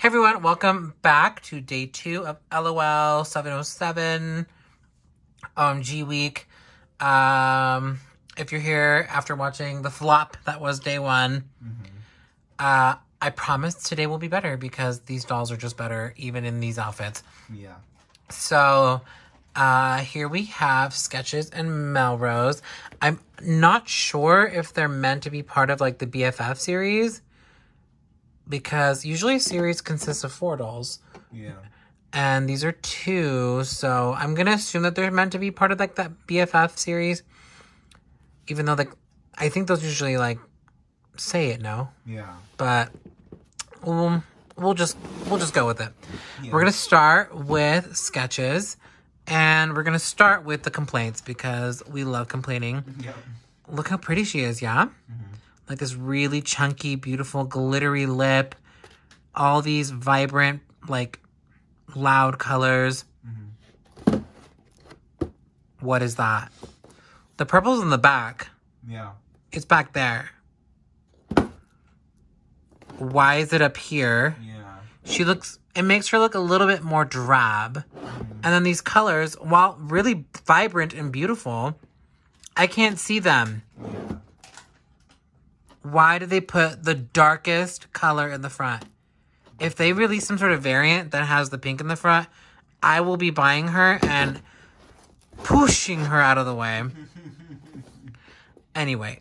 Hey everyone, welcome back to day two of LOL 707 OMG week. Um, if you're here after watching the flop that was day one, uh, I promise today will be better because these dolls are just better, even in these outfits. Yeah. So, uh, here we have Sketches and Melrose. I'm not sure if they're meant to be part of like the BFF series because usually a series consists of four dolls Yeah. and these are two. So I'm gonna assume that they're meant to be part of like that BFF series, even though like I think those usually like say it no, Yeah. but we'll we'll just we'll just go with it. Yeah. We're gonna start with sketches, and we're gonna start with the complaints because we love complaining. Yep. Look how pretty she is, yeah? Mm-hmm. Like this really chunky, beautiful, glittery lip. All these vibrant, like loud colors. Mm-hmm. What is that? The purple's in the back. Yeah. It's back there. Why is it up here? Yeah. She looks, it makes her look a little bit more drab. Mm-hmm. And then these colors, while really vibrant and beautiful, I can't see them. Yeah. Why do they put the darkest color in the front? If they release some sort of variant that has the pink in the front, I will be buying her and pushing her out of the way. anyway,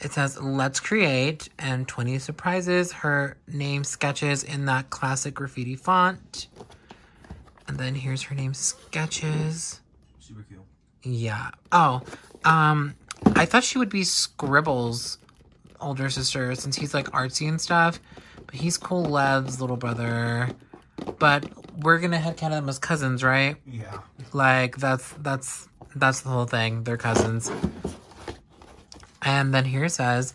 it says let's create and 20 surprises. Her name sketches in that classic graffiti font. And then here's her name sketches. Super cute. Yeah. Oh, um, I thought she would be Scribble's older sister since he's like artsy and stuff. But he's cool Lev's little brother. But we're gonna headcanon them as cousins, right? Yeah. Like that's that's that's the whole thing. They're cousins. And then here it says,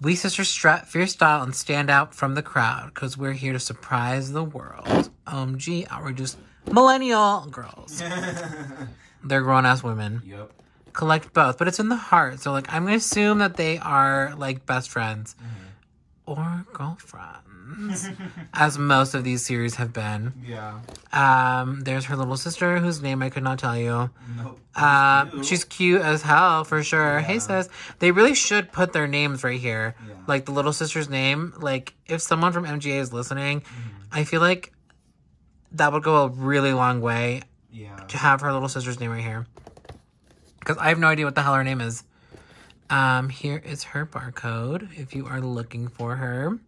"We sisters strut fierce style and stand out from the crowd because we're here to surprise the world." OMG, outrageous millennial girls. They're grown ass women. Yep. Collect both, but it's in the heart. So like, I'm gonna assume that they are like best friends or girlfriends, as most of these series have been. Yeah. Um, there's her little sister, whose name I could not tell you. Nope. Uh, Cute. she's cute as hell for sure. Hey, says they really should put their names right here, Yeah. like the little sister's name. Like, if someone from MGA is listening, Mm-hmm. I feel like that would go a really long way Yeah. to have her little sister's name right here, because I have no idea what the hell her name is. Um, here is her barcode if you are looking for her.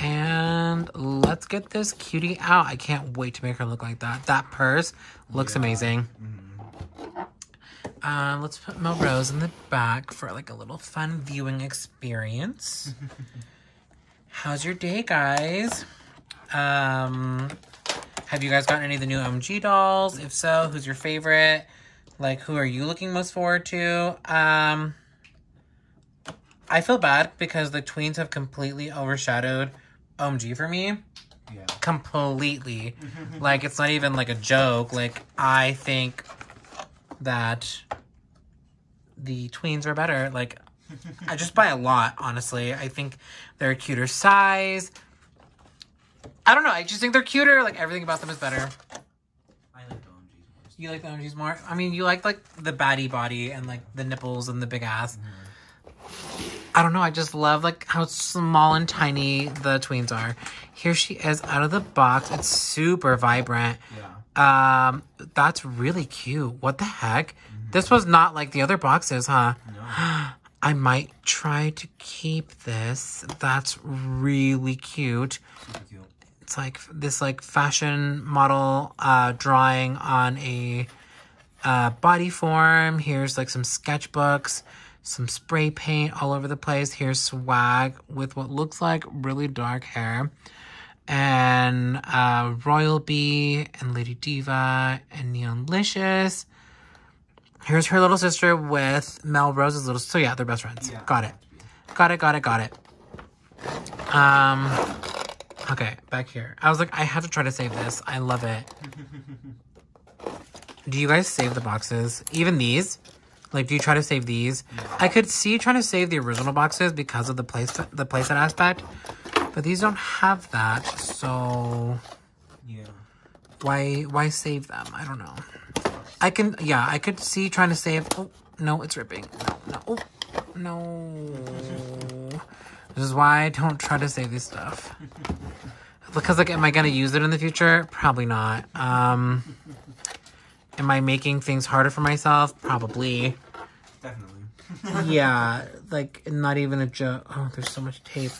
And let's get this cutie out. I can't wait to make her look like that. That purse looks Yeah. amazing. Uh, let's put Melrose in the back for like a little fun viewing experience. How's your day, guys? Um, have you guys gotten any of the new OMG dolls? If so, who's your favorite? Like, who are you looking most forward to? Um, I feel bad because the tweens have completely overshadowed OMG for me. Yeah. Completely. like, it's not even like a joke. Like, I think that the tweens are better. Like, I just buy a lot, honestly. I think they're a cuter size. I don't know. I just think they're cuter. Like, everything about them is better. I like the OMGs more. You like the OMGs more? I mean, you like like the baddie body and like the nipples and the big ass. I don't know. I just love like how small and tiny the tweens are. Here she is out of the box. It's super vibrant. Yeah. Um, that's really cute. What the heck? This was not like the other boxes, huh? No. I might try to keep this. That's really cute. Super cute. It's like this like fashion model uh drawing on a uh body form. Here's like some sketchbooks, some spray paint all over the place. Here's swag with what looks like really dark hair. And uh Royal Bee and Lady Diva and Neonlicious. Here's her little sister with Melrose's little so yeah, they're best friends. Yeah. Got it. Got it, got it, got it. Um Okay, back here. I was like, I have to try to save this. I love it. do you guys save the boxes? Even these? Like, do you try to save these? I could see trying to save the original boxes because of the place the playset aspect. But these don't have that, so Yeah. why why save them? I don't know. I can yeah, I could see trying to save. Oh no, it's ripping. No, no, oh, no. This is why I don't try to save this stuff. Because like, am I gonna use it in the future? Probably not. Um, am I making things harder for myself? Probably. Definitely. yeah, like not even a joke. Oh, there's so much tape.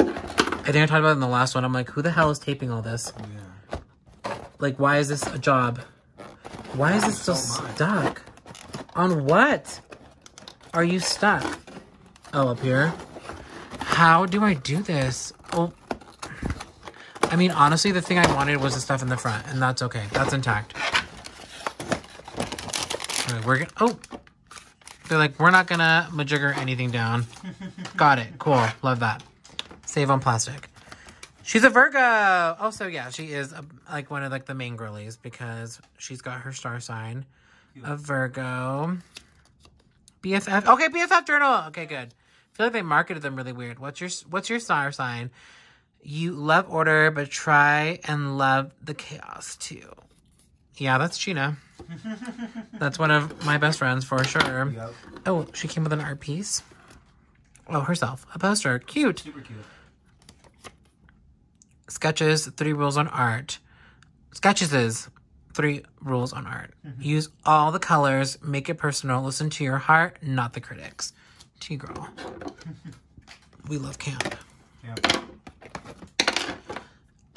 I think I talked about it in the last one. I'm like, who the hell is taping all this? Yeah. Like, why is this a job? Why is it still So stuck? On what? Are you stuck? Oh, up here? How do I do this? Oh. I mean, honestly, the thing I wanted was the stuff in the front, and that's okay. That's intact. Okay, we're gonna. Oh! They're like, we're not gonna majigger anything down. Got it. Cool. Love that. Save on plastic. She's a Virgo. Also, yeah, she is a, like one of like the main girlies because she's got her star sign of Virgo. BFF. Okay, BFF journal. Okay, good. Feel like they marketed them really weird. What's your What's your star sign? You love order, but try and love the chaos too. Yeah, that's Gina. that's one of my best friends for sure. Yep. Oh, she came with an art piece. Oh, herself. A poster. Cute. Super cute. Sketches, three rules on art. Sketches is three rules on art. Mm-hmm. Use all the colors, make it personal, listen to your heart, not the critics. T girl. we love camp. Yep.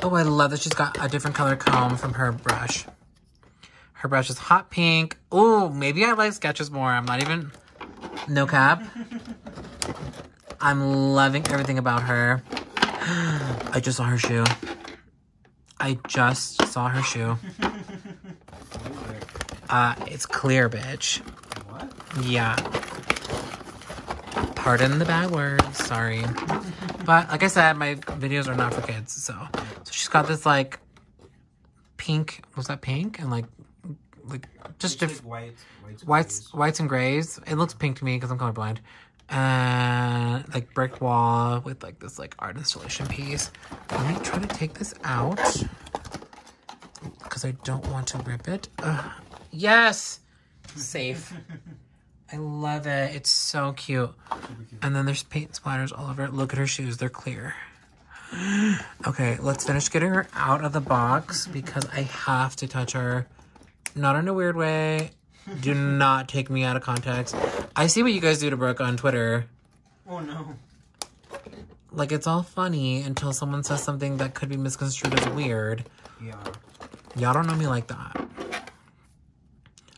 Oh, I love that she's got a different color comb from her brush. Her brush is hot pink. Oh, maybe I like sketches more. I'm not even. No cap. I'm loving everything about her. I just saw her shoe. I just saw her shoe. Uh, it's clear, bitch. What? Yeah. Pardon the bad words. Sorry. But like I said, my videos are not for kids. So, so she's got this like pink. Was that pink? And like, like just diff- white, whites, whites, grays. whites and grays. It looks pink to me because I'm colorblind. And like brick wall with like this like art installation piece. Let me try to take this out because I don't want to rip it. Ugh. Yes, safe. I love it. It's so cute. And then there's paint splatters all over it. Look at her shoes. They're clear. Okay, let's finish getting her out of the box because I have to touch her. Not in a weird way. Do not take me out of context. I see what you guys do to Brooke on Twitter. Oh no. Like, it's all funny until someone says something that could be misconstrued as weird. Yeah. Y'all don't know me like that.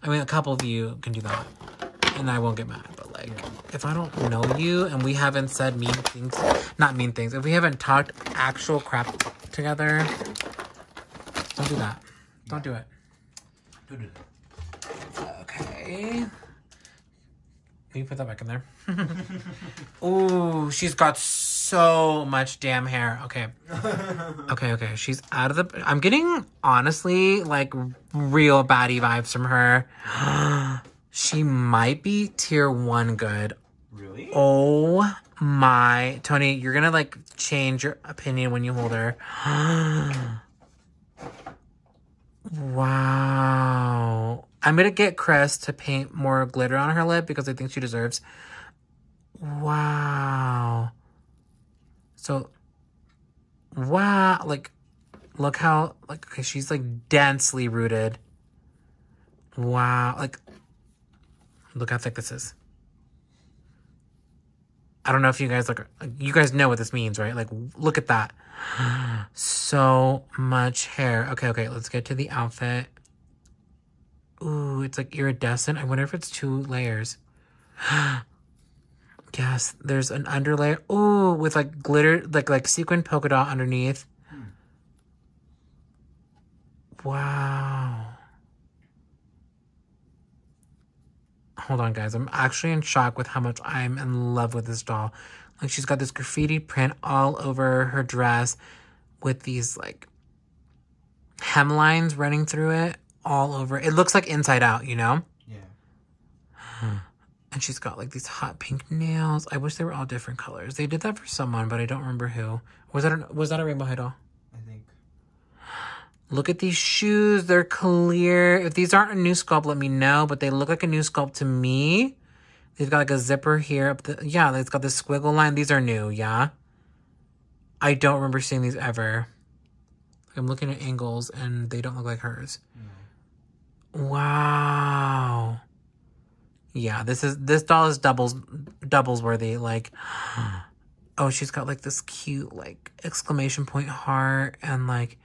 I mean, a couple of you can do that, and I won't get mad. But like, if I don't know you and we haven't said mean things, not mean things, if we haven't talked actual crap together, don't do that. Don't do it. Don't do that. Okay. Can you put that back in there? Ooh, she's got so much damn hair. Okay. Okay, okay. She's out of the. I'm getting honestly like real baddie vibes from her. she might be tier one good. Really? Oh my. Tony, you're gonna like change your opinion when you hold her. wow. I'm gonna get Chris to paint more glitter on her lip because I think she deserves. Wow. So, wow. Like, look how, like, okay, she's like densely rooted. Wow. Like, look how thick this is. I don't know if you guys like you guys know what this means, right? Like look at that. so much hair. Okay, okay, let's get to the outfit. Ooh, it's like iridescent. I wonder if it's two layers. yes, there's an underlayer. Ooh, with like glitter like like sequin polka dot underneath. Hmm. Wow. Hold on, guys. I'm actually in shock with how much I'm in love with this doll. Like, she's got this graffiti print all over her dress with these, like, hemlines running through it all over. It looks like inside out, you know? Yeah. And she's got like these hot pink nails. I wish they were all different colors. They did that for someone, but I don't remember who. Was that a, was that a rainbow high doll? Look at these shoes. They're clear. If these aren't a new sculpt, let me know. But they look like a new sculpt to me. They've got like a zipper here. Up the, yeah, it's got this squiggle line. These are new, yeah? I don't remember seeing these ever. I'm looking at angles and they don't look like hers. Mm. Wow. Yeah, this is this doll is doubles doubles worthy. Like, oh, she's got like this cute like exclamation point heart and like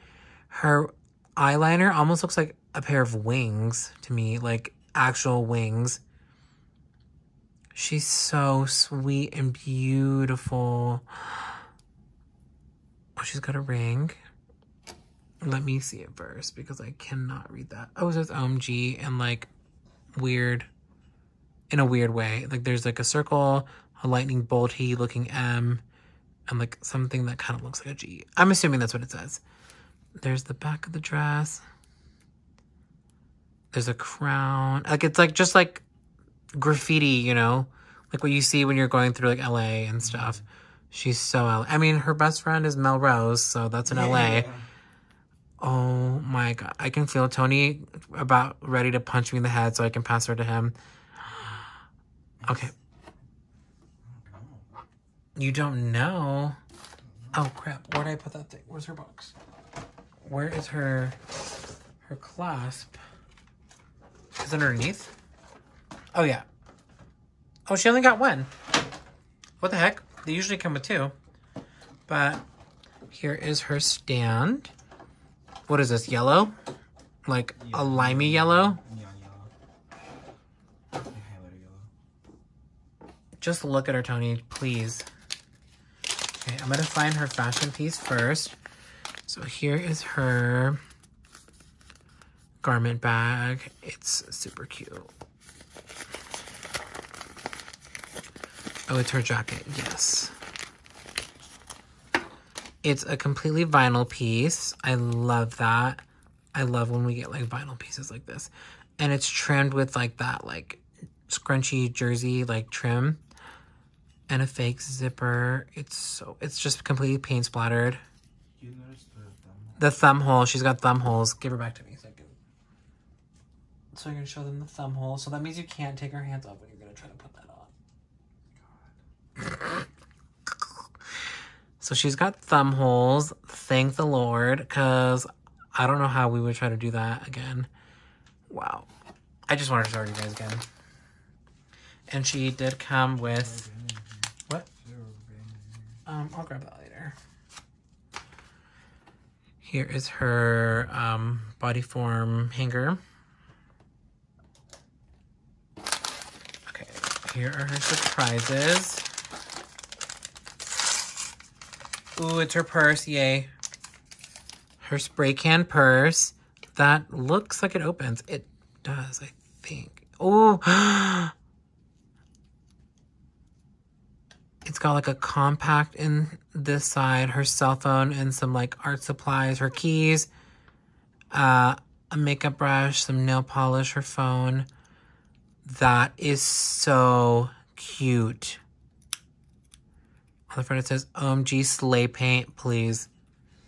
her eyeliner almost looks like a pair of wings to me, like actual wings. She's so sweet and beautiful. Oh, she's got a ring. Let me see it first because I cannot read that. Oh, it says OMG and like weird, in a weird way. Like there's like a circle, a lightning bolty looking M, and like something that kind of looks like a G. I'm assuming that's what it says. There's the back of the dress. There's a crown. Like it's like just like graffiti, you know, like what you see when you're going through like LA and stuff. She's so LA. I mean, her best friend is Melrose, so that's in LA. Oh my god, I can feel Tony about ready to punch me in the head, so I can pass her to him. Okay, you don't know. Oh crap! Where did I put that thing? Where's her box? Where is her her clasp? Is it underneath? Oh yeah. Oh, she only got one. What the heck? They usually come with two. But here is her stand. What is this? Yellow? Like a limey yellow. Yellow. Just look at her, Tony, please. Okay, I'm gonna find her fashion piece first. So here is her garment bag. It's super cute. Oh, it's her jacket. Yes. It's a completely vinyl piece. I love that. I love when we get like vinyl pieces like this. And it's trimmed with like that like scrunchy jersey like trim and a fake zipper. It's so it's just completely paint splattered. You the thumb? Hole, she's got thumb holes. Give her back to me so I can so I can show them the thumb hole. So that means you can't take her hands off when you're gonna try to put that on. So she's got thumb holes. Thank the Lord, because I don't know how we would try to do that again. Wow. I just wanted to show you guys again. And she did come with what? Um, I'll grab that later. Here is her um, body form hanger. Okay, here are her surprises. Ooh, it's her purse, yay. Her spray can purse. That looks like it opens. It does, I think. Oh, it's got like a compact in this side, her cell phone, and some like art supplies, her keys, uh, a makeup brush, some nail polish, her phone. That is so cute. On the front it says OMG Slay Paint, please.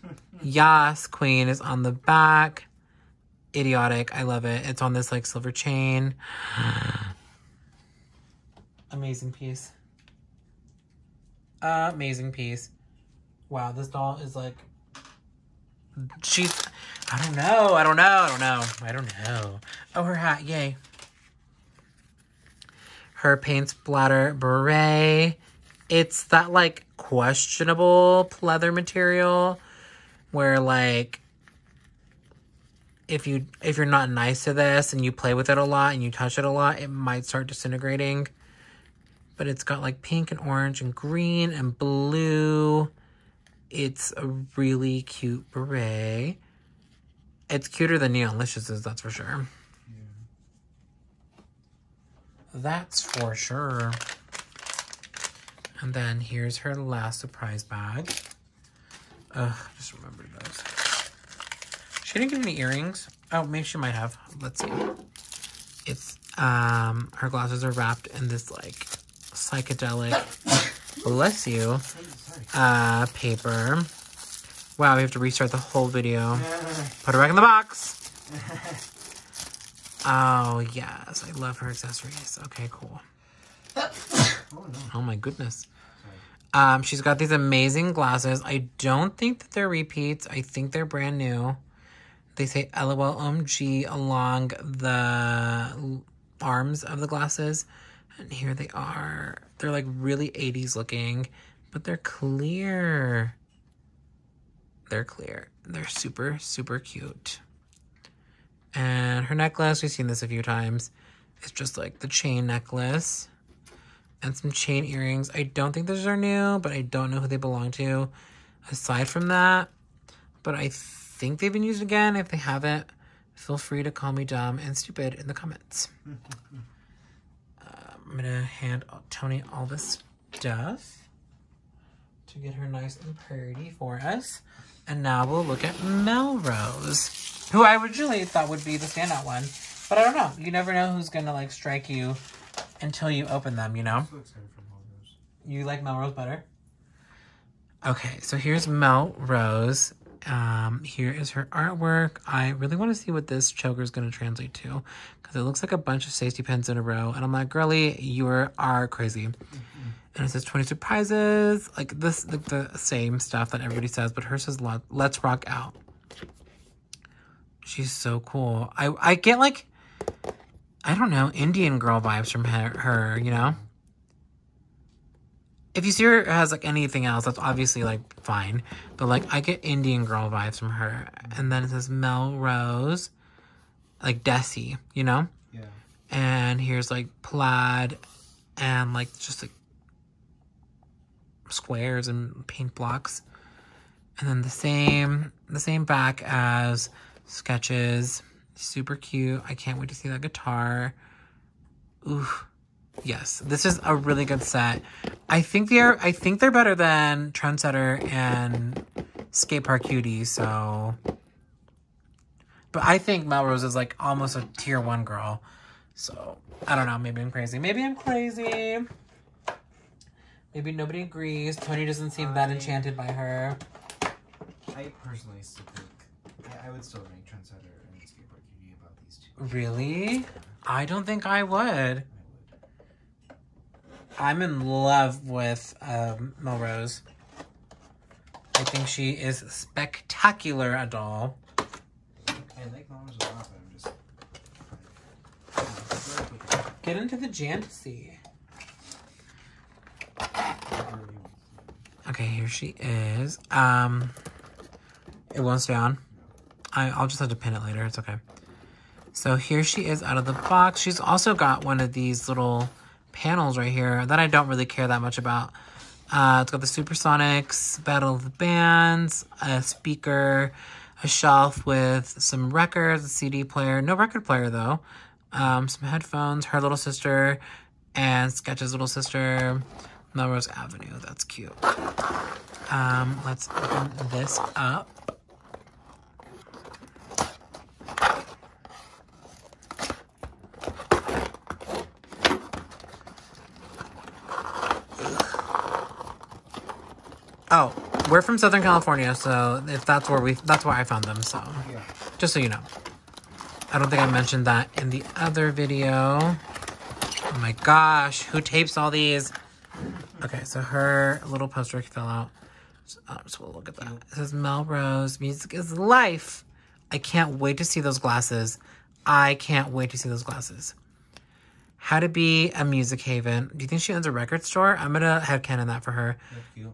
Yas Queen is on the back. Idiotic. I love it. It's on this like silver chain. Amazing piece. Amazing piece. Wow, this doll is like she's I don't know. I don't know. I don't know. I don't know. Oh, her hat. Yay. Her paint splatter beret. It's that like questionable pleather material where like if you if you're not nice to this and you play with it a lot and you touch it a lot, it might start disintegrating. But it's got like pink and orange and green and blue. It's a really cute beret. It's cuter than Neonlicious is, that's for sure. That's for sure. And then here's her last surprise bag. Ugh, just remembered those. She didn't get any earrings. Oh, maybe she might have. Let's see. It's Um, her glasses are wrapped in this like psychedelic, bless you, uh, paper. Wow, we have to restart the whole video. Put her back in the box. Oh, yes. I love her accessories. Okay, cool. oh. My goodness. Um, she's got these amazing glasses. I don't think that they're repeats. I think they're brand new. They say LOL OMG along the arms of the glasses. And here they are. They're like really 80s looking, but they're clear. They're clear. They're super, super cute. And her necklace, we've seen this a few times. It's just like the chain necklace and some chain earrings. I don't think those are new, but I don't know who they belong to aside from that. But I think they've been used again. If they haven't, feel free to call me dumb and stupid in the comments. I'm to hand Tony all this stuff to get her nice and pretty for us. And now we'll look at Melrose, who I originally thought would be the standout one. But I don't know. You never know who's going to like strike you until you open them, you know? I'm so excited for Melrose. You like Melrose better? Okay, so here's Melrose. Um, here is her artwork. I really want to see what this choker is going to translate to because it looks like a bunch of safety pins in a row. And I'm like, girly, you are, crazy. And it says 20 surprises, like this, like the same stuff that everybody says, but hers says "Let- let's rock out. She's so cool. I, I get like, I don't know, Indian girl vibes from her, her you know? If you see her as like anything else, that's obviously like fine. But like I get Indian girl vibes from her. And then it says Melrose, like Desi, you know? Yeah. And here's like plaid and like just like squares and paint blocks. And then the same the same back as sketches. Super cute. I can't wait to see that guitar. Ooh. Yes, this is a really good set. I think they're I think they're better than Trendsetter and Skate Park Cutie, so but I think Melrose is like almost a tier one girl. So I don't know, maybe I'm crazy. Maybe I'm crazy. Maybe nobody agrees. Tony doesn't seem that enchanted by her. I personally still think I, I would still rank Trendsetter and Skateboard Cutie about these two. Really? I don't think I would. I'm in love with um, Melrose. I think she is spectacular, a doll. I like Melrose a lot, but I'm just. I feel like we could- Get into the Jantasy. I really want to- Okay, here she is. Um, it won't stay on. I, I'll just have to pin it later. It's okay. So here she is out of the box. She's also got one of these little panels right here that I don't really care that much about. Uh, it's got the Supersonics, Battle of the Bands, a speaker, a shelf with some records, a CD player, no record player though, um, some headphones, her little sister, and Sketch's little sister, Melrose Avenue. That's cute. Um, let's open this up. Oh, we're from Southern California, so if that's where we, that's where I found them. So, Yeah. just so you know, I don't think I mentioned that in the other video. Oh my gosh, who tapes all these? Okay, so her little poster fell out. So, uh, so we'll look at that. It says Melrose, music is life. I can't wait to see those glasses. I can't wait to see those glasses. How to be a music haven. Do you think she owns a record store? I'm gonna headcanon that for her.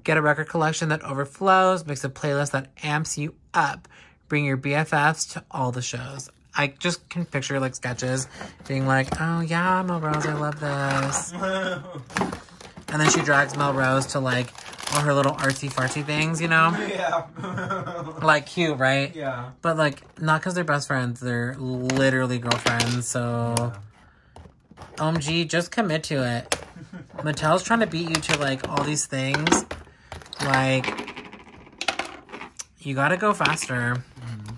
Get a record collection that overflows, makes a playlist that amps you up. Bring your BFFs to all the shows. I just can picture like sketches being like, oh yeah, Melrose, I love this. And then she drags Melrose to like all her little artsy fartsy things, you know? yeah. Like cute, right? yeah. But like, not because they're best friends, they're literally girlfriends, so. Um, OMG, just commit to it. Mattel's trying to beat you to like all these things. Like, you gotta go faster. Mm-hmm.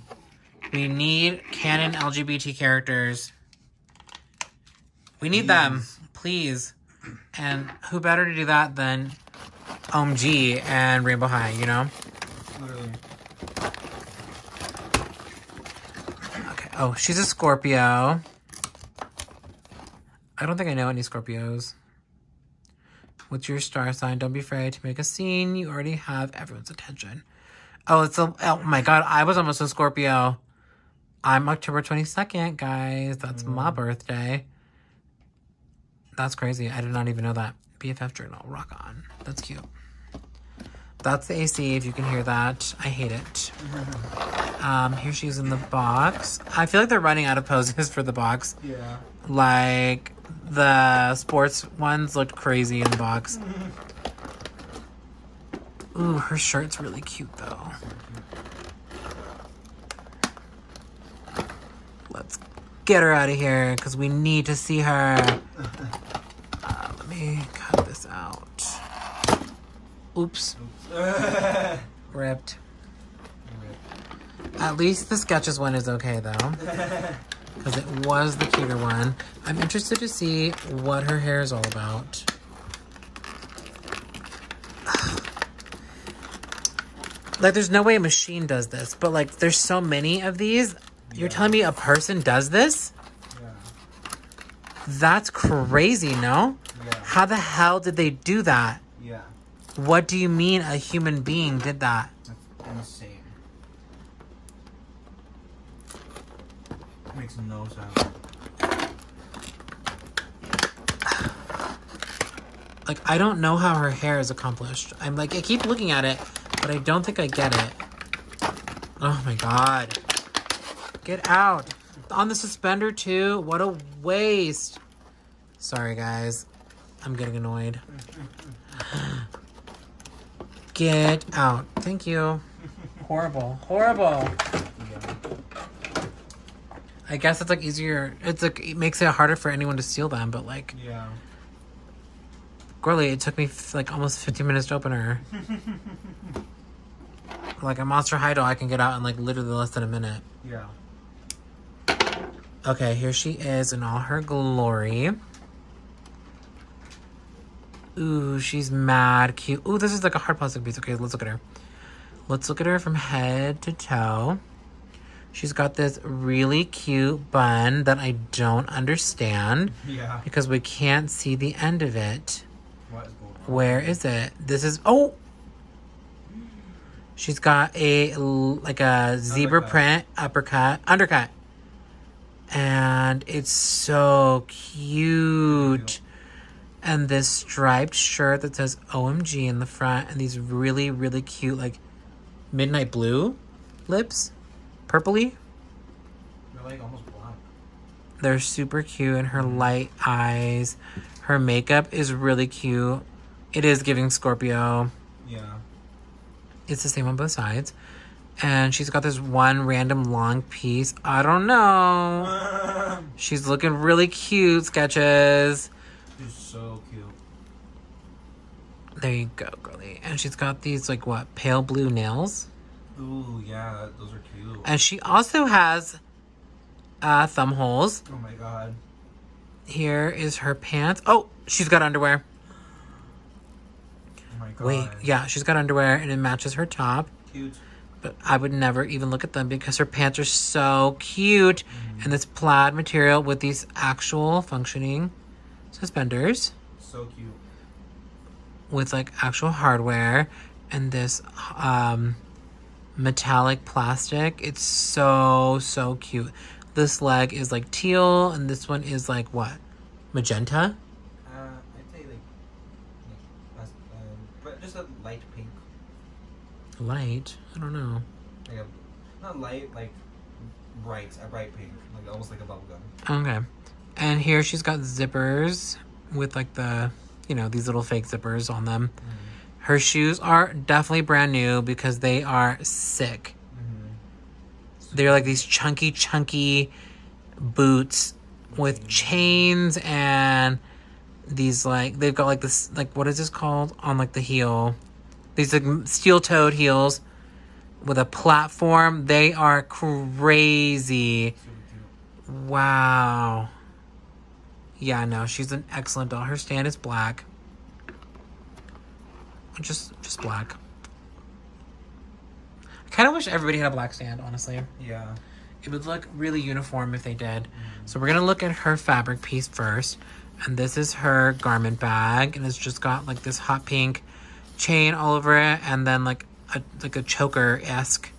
We need canon LGBT characters. We need them, please. And who better to do that than um, OMG and Rainbow High, you know? Literally. Okay. Oh, she's a Scorpio. I don't think I know any Scorpios. What's your star sign? Don't be afraid to make a scene. You already have everyone's attention. Oh, it's a. Oh my god, I was almost a Scorpio. I'm October 22nd, guys. That's my birthday. That's crazy. I did not even know that. BFF journal. Rock on. That's cute. That's the AC, if you can hear that. I hate it. Um, here she is in the box. I feel like they're running out of poses for the box. Yeah. Like the sports ones looked crazy in the box. Ooh, her shirt's really cute though. Let's get her out of here because we need to see her. Uh, let me cut this out. Oops, ripped. At least the sketches one is okay though. Because it was the cuter one. I'm interested to see what her hair is all about. Like, there's no way a machine does this, but like, there's so many of these. You're telling me a person does this? yeah. That's crazy, no? Yeah. How the hell did they do that? Yeah. What do you mean a human being did that? That's insane. Makes no sense. Like, I don't know how her hair is accomplished. I'm like, I keep looking at it, but I don't think I get it. Oh my god. Get out. On the suspender, too? What a waste. Sorry, guys. I'm getting annoyed. Get out. Thank you. Horrible. Horrible. I guess it's like easier. It's like, it makes it harder for anyone to steal them, but like, Yeah. Girly, it took me f- like almost 15 minutes to open her. like a Monster High doll, I can get out in like literally less than a minute. Yeah. Okay, here she is in all her glory. Ooh, she's mad cute. Ooh, this is like a hard plastic piece. Okay, let's look at her. Let's look at her from head to toe. She's got this really cute bun that I don't understand Yeah. because we can't see the end of it. What is Where is it? This is oh. She's got a like a zebra print uppercut undercut, and it's so cute. And this striped shirt that says OMG in the front, and these really really cute like midnight blue lips, purpley. They're like almost black. They're super cute, and her light eyes, her makeup is really cute. It is giving Scorpio. Yeah. It's the same on both sides. And she's got this one random long piece. I don't know. She's looking really cute, sketches. She's so cute. There you go, girly. And she's got these, like, what, pale blue nails. Ooh, yeah, those are cute. And she also has uh, thumb holes. Oh my god. Here is her pants. Oh, she's got underwear. Oh my god. Wait, yeah, she's got underwear and it matches her top. Cute. But I would never even look at them because her pants are so cute. And this plaid material with these actual functioning suspenders So cute. with like actual hardware and this um metallic plastic. It's so so cute. This leg is like teal and this one is like what? Magenta? Uh, I'd say like, like um, but just a light pink, Light? I don't know. like a, not light, like bright, a bright pink, like almost like a bubblegum. Okay. And here she's got zippers with like the, you know, these little fake zippers on them. Her shoes are definitely brand new because they are sick. Mm-hmm. They're like these chunky, chunky boots with chains and these like they've got like this like what is this called on like the heel? These like steel-toed heels with a platform. They are crazy. Wow. Yeah, no, she's an excellent doll. Her stand is black. Just just black. I kind of wish everybody had a black stand, honestly. Yeah. It would look really uniform if they did. So we're gonna look at her fabric piece first. And this is her garment bag. And it's just got like this hot pink chain all over it and then like a like a choker-esque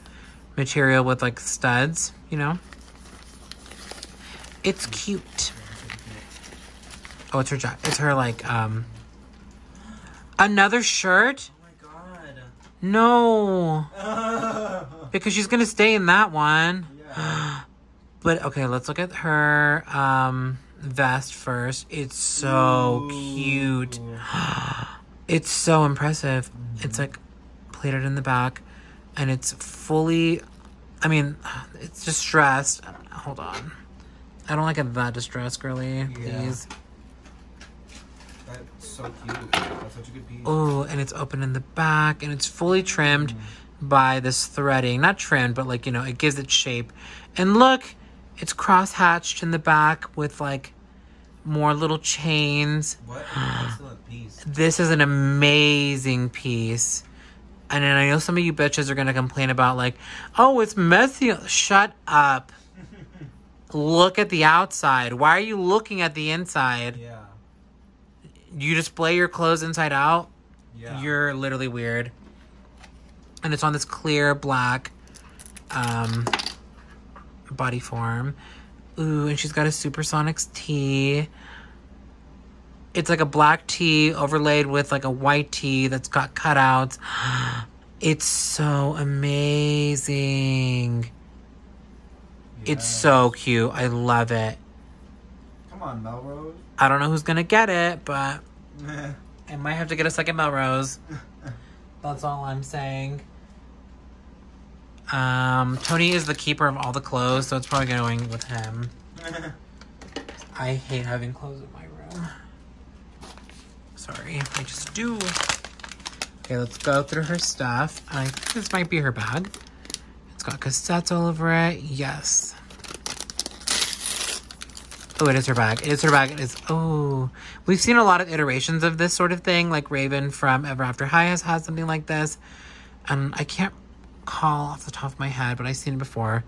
material with like studs, you know? It's cute. Oh, it's her jacket. It's her like um another shirt? Oh my god. No. Because she's gonna stay in that one. yeah. But okay, let's look at her um vest first. It's so cute. It's so impressive. It's like plated in the back and it's fully I mean, it's distressed. Hold on. I don't like it that distressed, girly. Please. So cute. That's such a good piece. Oh, and it's open in the back and it's fully trimmed by this threading. Not trimmed, but like, you know, it gives it shape. And look, it's cross hatched in the back with like more little chains. What an excellent piece. This is an amazing piece. And then I know some of you bitches are gonna complain about like, oh, it's messy. Shut up. Look at the outside. Why are you looking at the inside? Yeah. You display your clothes inside out. Yeah. You're literally weird. And it's on this clear black um body form. Ooh, and she's got a Supersonics tee. It's like a black tee overlaid with like a white tee that's got cutouts. It's so amazing. It's so cute. I love it. Come on, Melrose. I don't know who's gonna get it, but I might have to get a second Melrose. That's all I'm saying. Um, Tony is the keeper of all the clothes, so it's probably going with him. I hate having clothes in my room. Sorry, I just do. Okay, let's go through her stuff. I think this might be her bag. It's got cassettes all over it. Yes. Oh, it is her bag. It is her bag. It is. Oh, we've seen a lot of iterations of this sort of thing. Like Raven from Ever After High has had something like this, and I can't call off the top of my head, but I've seen it before,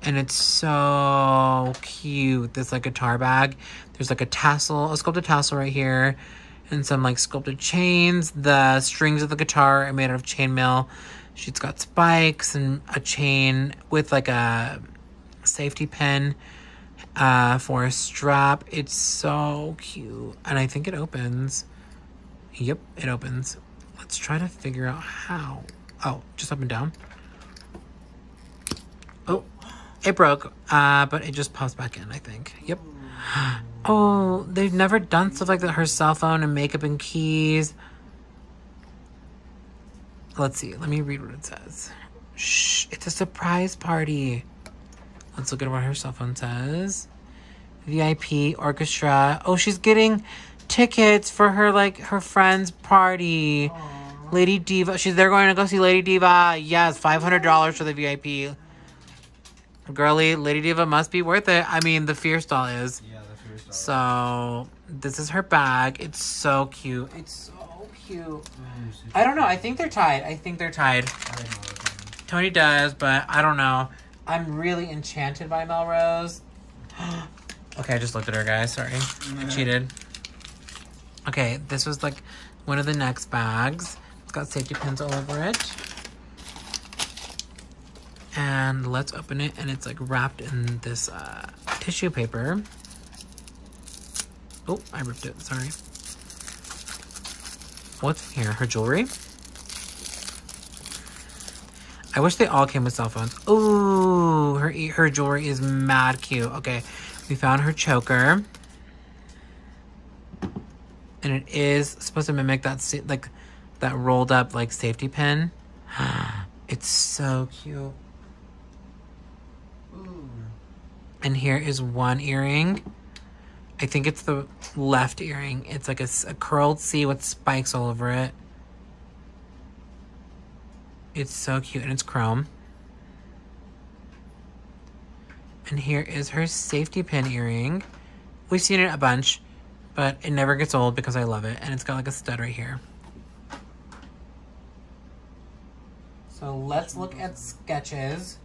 and it's so cute. This like a guitar bag. There's like a tassel, a sculpted tassel right here, and some like sculpted chains. The strings of the guitar are made out of chainmail. She's got spikes and a chain with like a safety pin uh, for a strap. It's so cute. And I think it opens. Yep, it opens. Let's try to figure out how. Oh, just up and down. Oh, it broke, uh, but it just pops back in, I think. Yep. Oh, they've never done stuff like that. Her cell phone and makeup and keys. Let's see. Let me read what it says. Shh, it's a surprise party. Let's look at what her cell phone says. VIP orchestra. Oh, she's getting tickets for her like her friend's party. Lady Diva. She's they're going to go see Lady Diva. Yes, five hundred dollars for the VIP. Girly, Lady Diva must be worth it. I mean, the Fierce doll is. Yeah, the first So this is her bag. It's so cute. It's so cute. I don't know. I think they're tied. I think they're tied. I don't know Tony does, but I don't know. I'm really enchanted by Melrose. okay, I just looked at her, guys. Sorry. I cheated. Okay, this was like one of the next bags. It's got safety pins all over it. And let's open it, and it's like wrapped in this uh, tissue paper. Oh, I ripped it. Sorry. What's here? Her jewelry? I wish they all came with cell phones. Ooh, her her jewelry is mad cute. Okay, we found her choker, and it is supposed to mimic that like that rolled up like safety pin. it's so cute. Ooh. And here is one earring. I think it's the left earring. It's like a curled C with spikes all over it. It's so cute and it's chrome. And here is her safety pin earring. We've seen it a bunch. But it never gets old because I love it. And it's got like a stud right here. So let's look at sketches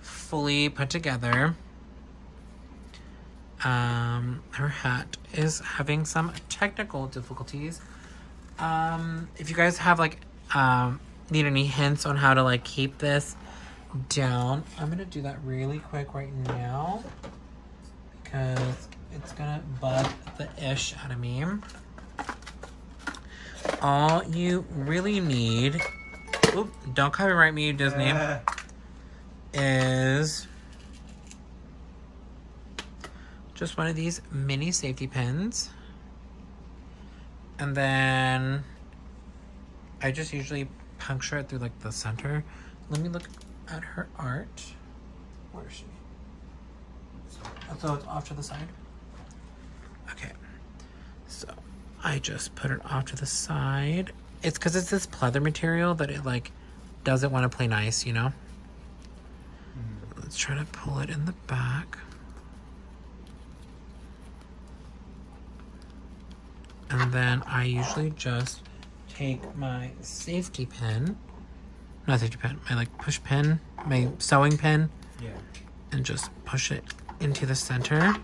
fully put together. Um, her hat is having some technical difficulties. Um, if you guys have like um need any hints on how to like keep this down, I'm gonna do that really quick right now because it's gonna bug the ish out of me. All you really need, oop, don't copyright me, Disney, is just one of these mini safety pins. And then I just usually puncture it through like the center. Let me look at her art. Where is she? So it's off to the side. Okay. So I just put it off to the side. It's because it's this pleather material that it like doesn't want to play nice, you know? Mm-hmm. Let's try to pull it in the back. And then I usually just take my safety pin, not safety pin, my like push pin, my sewing pin, Yeah. and just push it into the center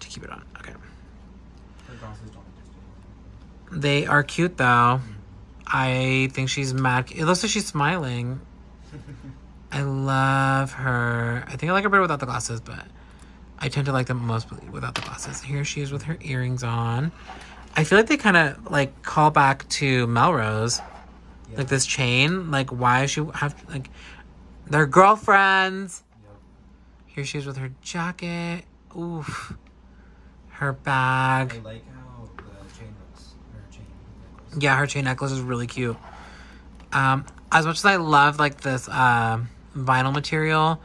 to keep it on. Okay. Her glasses don't look They are cute though. I think she's mad. It looks like she's smiling. I love her. I think I like her better without the glasses, but I tend to like them most without the glasses. Here she is with her earrings on. I feel like they kind of like call back to Melrose, Yeah. like this chain. Like why she have like they're girlfriends. Yep. Here she is with her jacket. Oof. Her bag. I like how the chain looks. Her chain necklace. Yeah, her chain necklace is really cute. Um, as much as I love like this um vinyl material,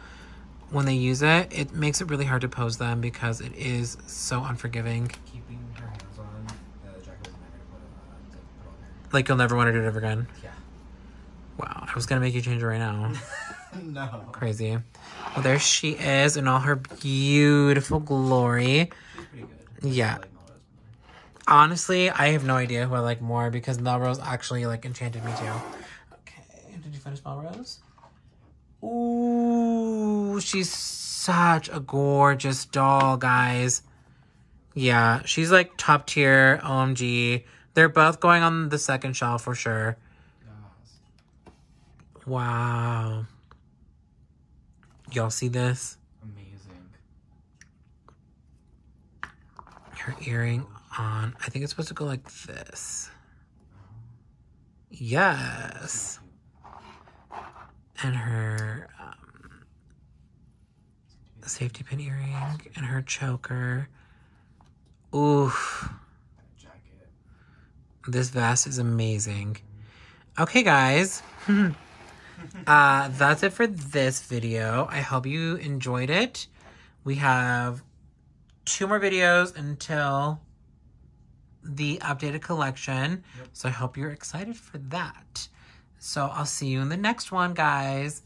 when they use it, it makes it really hard to pose them because it is so unforgiving. Keeping her hands on the jacket was a nightmare to put, uh, to put on her. Like you'll never want to do it ever again. Yeah. Wow, I was gonna make you change it right now. no. Crazy. Well, there she is in all her beautiful glory. She's pretty good. Yeah. Honestly, I have no idea who I like more because Melrose actually like enchanted me too. Okay, did you finish Melrose? Ooh, she's such a gorgeous doll, guys. Yeah, she's like top tier OMG. They're both going on the second shelf for sure. Wow. Y'all see this? Amazing. Her earring on. I think it's supposed to go like this. Yes. and her um, safety pin earring and her choker. Oof. This vest is amazing. Okay, guys. uh, that's it for this video. I hope you enjoyed it. We have two more videos until the updated collection. Yep. So I hope you're excited for that. So I'll see you in the next one, guys.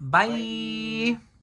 Bye. Bye.